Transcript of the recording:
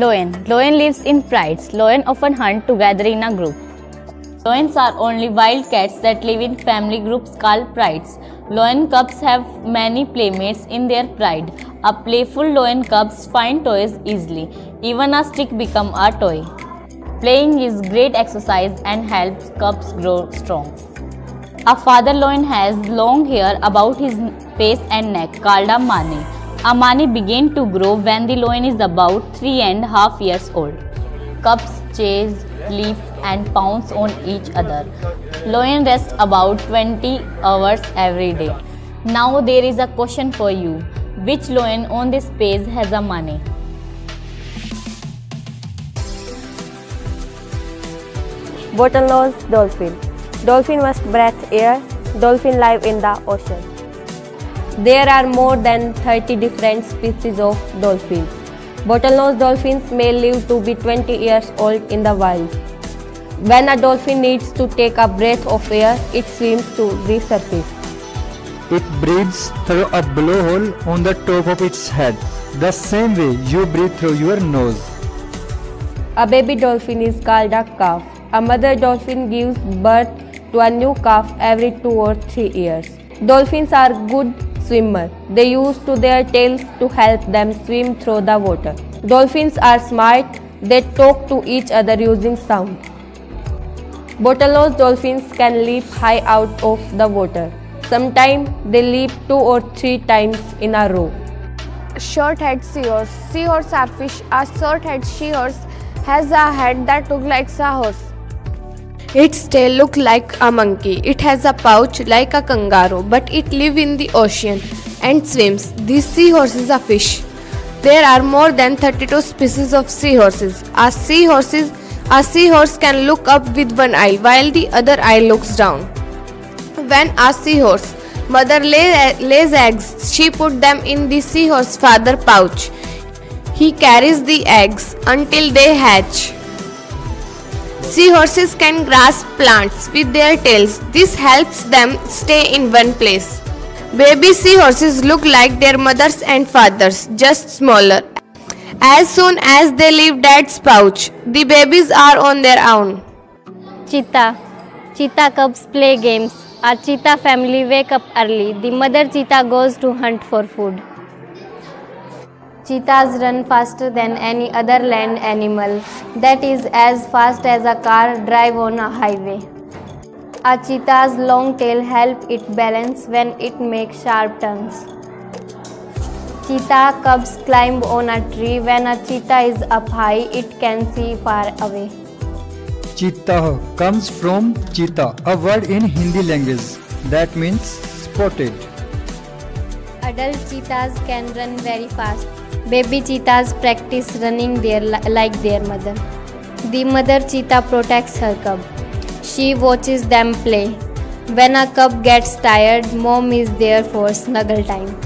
Lion. Lion lives in prides. Lion often hunt together in a group. Lions are only wild cats that live in family groups called prides. Lion cubs have many playmates in their pride. A playful lion cubs find toys easily. Even a stick become a toy. Playing is great exercise and helps cubs grow strong. A father lion has long hair about his face and neck called a mane. A mane begin to grow when the lion is about three and a half years old. Cubs chase, leap and pounce on each other. Lion rest about 20 hours every day. Now there is a question for you. Which lion on this page has a mane? Bottlenose dolphin. Dolphin must breathe air. Dolphin live in the ocean. There are more than 30 different species of dolphins. Bottlenose dolphins may live to be 20 years old in the wild. When a dolphin needs to take a breath of air, it swims to the surface. It breathes through a blowhole on the top of its head, the same way you breathe through your nose. A baby dolphin is called a calf. A mother dolphin gives birth to a new calf every two or three years. Dolphins are good swimmers. They use to their tails to help them swim through the water. Dolphins are smart. They talk to each other using sound. Bottlenose dolphins can leap high out of the water. Sometimes they leap two or three times in a row. Short-head seahorse. Seahorse are fish. A short-head seahorse has a head that looks like a horse. Its tail looks like a monkey. It has a pouch like a kangaroo, but it lives in the ocean and swims. These seahorses are fish. There are more than 32 species of seahorses. A seahorses a seahorse can look up with one eye while the other eye looks down. When a seahorse mother lay, lays eggs, she put them in the seahorse father pouch. He carries the eggs until they hatch. Seahorses can grasp plants with their tails. This helps them stay in one place. Baby seahorses look like their mothers and fathers, just smaller. As soon as they leave dad's pouch, the babies are on their own. Cheetah. Cheetah cubs play games. A cheetah family wake up early. The mother cheetah goes to hunt for food. Cheetahs run faster than any other land animal. That is as fast as a car drive on a highway. A cheetah's long tail help it balance when it makes sharp turns. Cheetah cubs climb on a tree. When a cheetah is up high, it can see far away. Cheetah comes from cheetah, a word in Hindi language that means spotted. Adult cheetahs can run very fast. Baby cheetahs practice running their like their mother. The mother cheetah protects her cub. She watches them play. When a cub gets tired, mom is there for snuggle time.